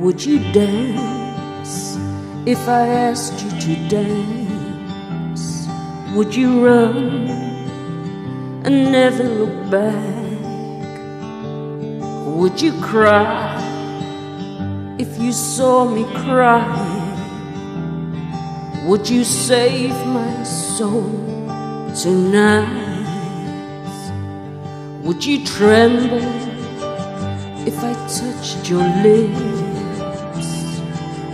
Would you dance if I asked you to dance? Would you run and never look back? Would you cry if you saw me crying? Would you save my soul tonight? Would you tremble if I touched your lips?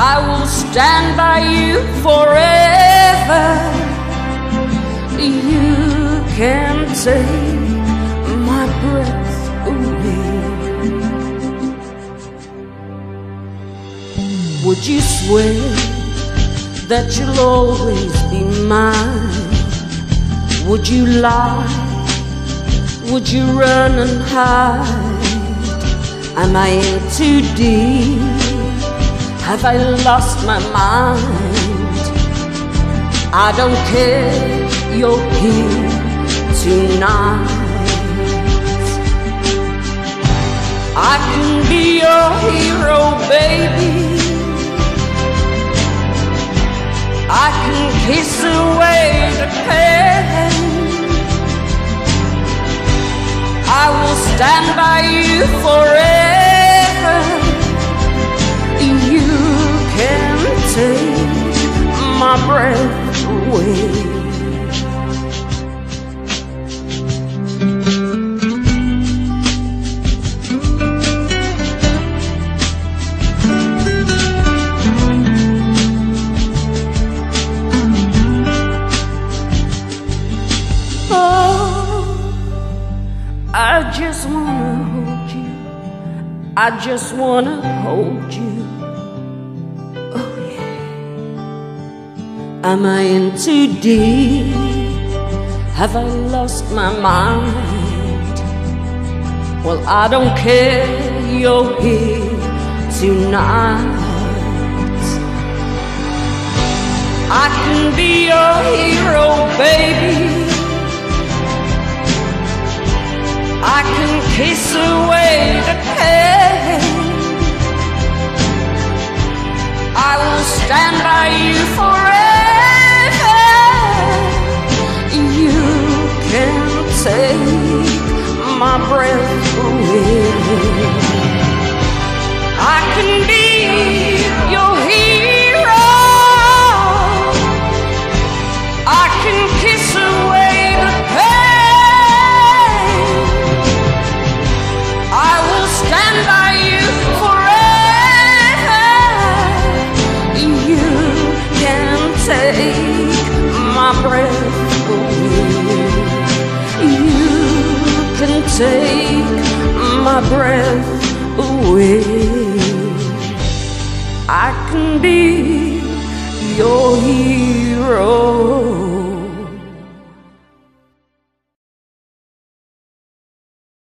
I will stand by you forever. You can take my breath away. Would you swear that you'll always be mine? Would you lie? Would you run and hide? Am I in too deep? Have I lost my mind? I don't care, you're here tonight. I can be your hero, baby. I can kiss away the pain. I will stand by you forever. Just wanna hold you. I just wanna hold you. Oh yeah. Am I in too deep? Have I lost my mind? Well, I don't care. You're here tonight. I can be your hero, baby. Kiss away the pain. I will stand by you forever. You can take my breath away. I can be your take my breath away. You can take my breath away. I can be your hero.